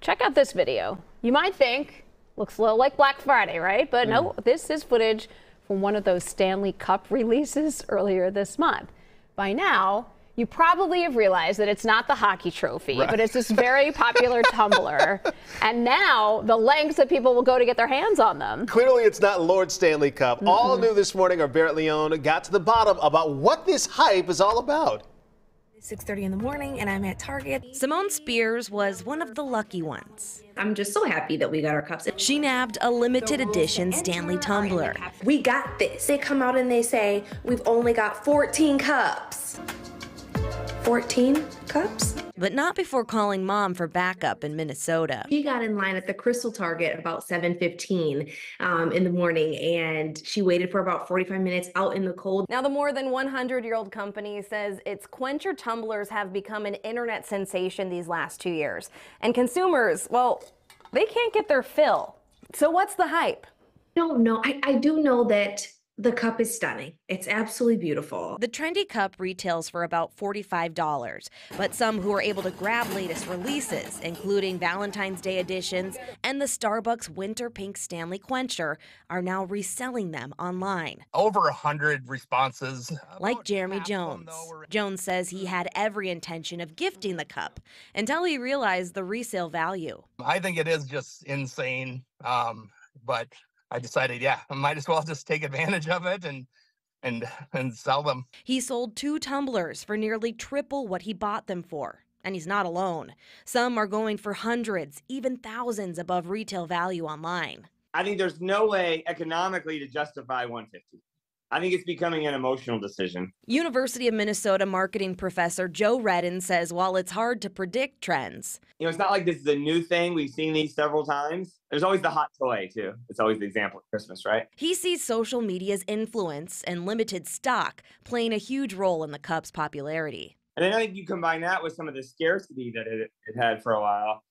check out this video. You might think, looks a little like Black Friday, right? But no, mm. this is footage from one of those Stanley Cup releases earlier this month. By now, you probably have realized that it's not the hockey trophy, but it's this very popular tumbler. And now the lengths that people will go to get their hands on them. Clearly, it's not Lord Stanley Cup. All new this morning, our Beret Leone got to the bottom about what this hype is all about. 6:30 in the morning and I'm at Target. Simone Spears was one of the lucky ones. I'm just so happy that we got our cups. She nabbed a limited edition Stanley tumbler. We got this. They come out and they say, "We've only got 14 cups." 14 cups? But not before calling mom for backup in Minnesota. She got in line at the Crystal Target about 7:15 um, in the morning, and she waited for about 45 minutes out in the cold. Now, the more than 100 year old company says its quencher tumblers have become an internet sensation these last two years. And consumers, well, they can't get their fill. So, what's the hype? I don't know. I, I do know that the cup is stunning. It's absolutely beautiful. The trendy cup retails for about $45, but some who are able to grab latest releases, including Valentine's Day editions and the Starbucks Winter Pink Stanley Quencher, are now reselling them online. over a hundred responses. Like Jeremy half of them, Jones. Jones says he had every intention of gifting the cup until he realized the resale value. I think it is just insane. Um, but I decided, yeah, I might as well just take advantage of it and and and sell them. He sold two tumblers for nearly triple what he bought them for. And he's not alone. Some are going for hundreds, even thousands above retail value online. I think there's no way economically to justify 150. I think it's becoming an emotional decision. University of Minnesota marketing professor Joe Redden says while it's hard to predict trends, You know, it's not like this is a new thing. We've seen these several times. There's always the hot toy too. It's always the example at Christmas, right? he sees social media's influence and limited stock playing a huge role in the cup's popularity. And then I think you combine that with some of the scarcity that it, it had for a while.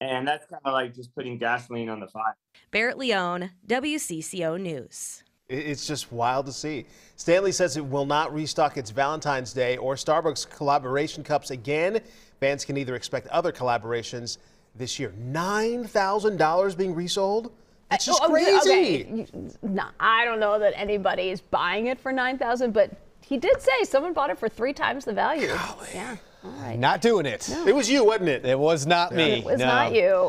And that's kind of like just putting gasoline on the fire. Beret Leone, WCCO News. I- It's just wild to see. Stanley says it will not restock its Valentine's Day or Starbucks collaboration cups again. Fans can either expect other collaborations this year. $9,000 being resold? That's just Oh, okay, crazy. okay. No, I don't know that anybody is buying it for 9000 but he did say someone bought it for three times the value. Golly. Yeah. All right. Not doing it. It was you, wasn't it? It was not me. It was no. not you.